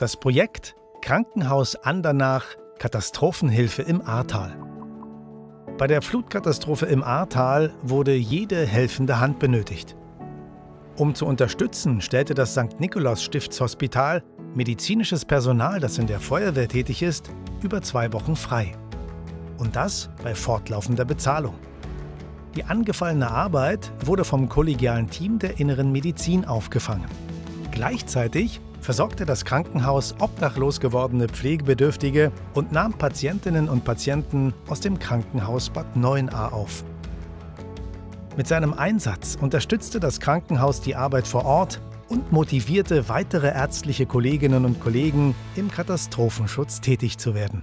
Das Projekt Krankenhaus Andernach Katastrophenhilfe im Ahrtal. Bei der Flutkatastrophe im Ahrtal wurde jede helfende Hand benötigt. Um zu unterstützen, stellte das St. Nikolaus Stiftshospital medizinisches Personal, das in der Feuerwehr tätig ist, über zwei Wochen frei. Und das bei fortlaufender Bezahlung. Die angefallene Arbeit wurde vom kollegialen Team der inneren Medizin aufgefangen. Gleichzeitig versorgte das Krankenhaus obdachlos gewordene Pflegebedürftige und nahm Patientinnen und Patienten aus dem Krankenhaus Bad Neuenahr auf. Mit seinem Einsatz unterstützte das Krankenhaus die Arbeit vor Ort und motivierte weitere ärztliche Kolleginnen und Kollegen, im Katastrophenschutz tätig zu werden.